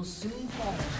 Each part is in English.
Inimigo se informa.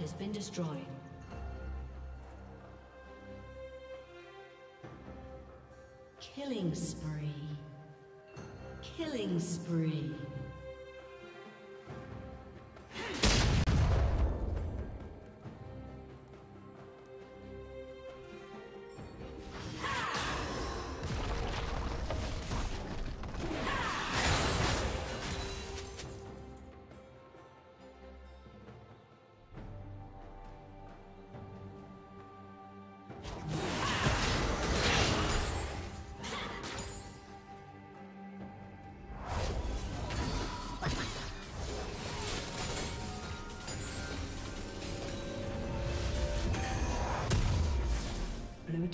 has been destroyed.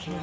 kill.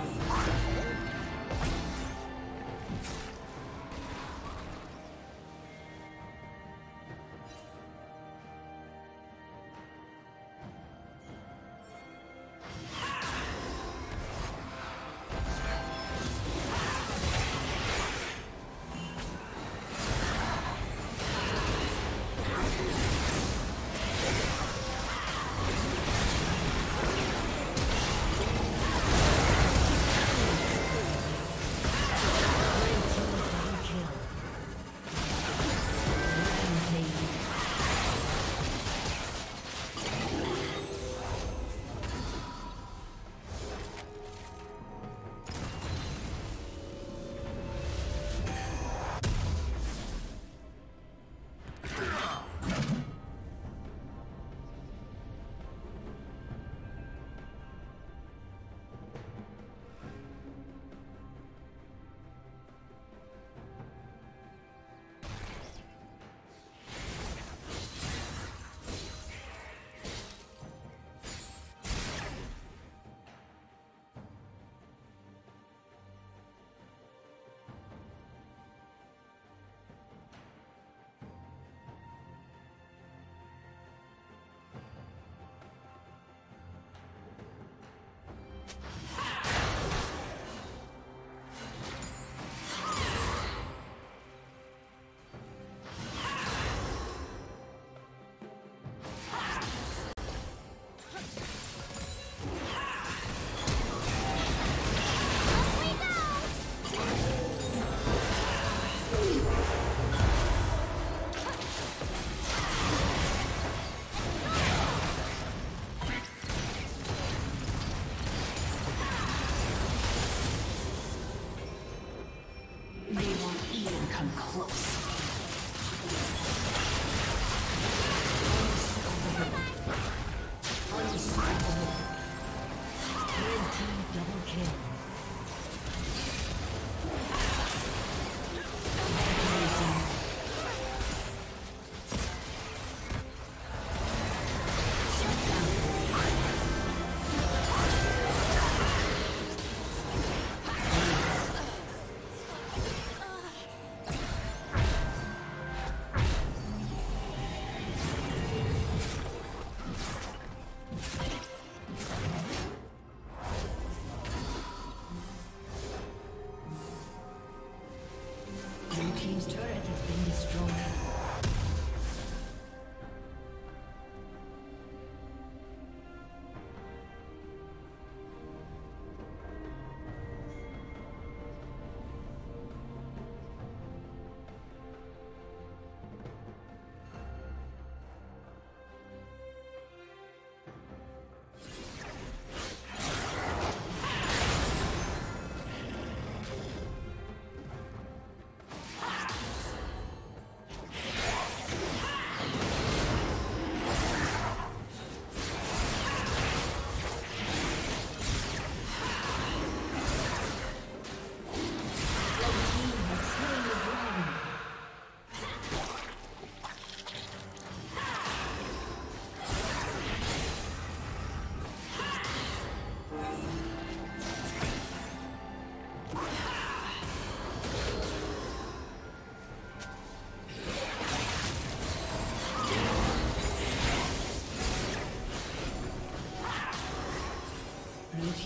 Close.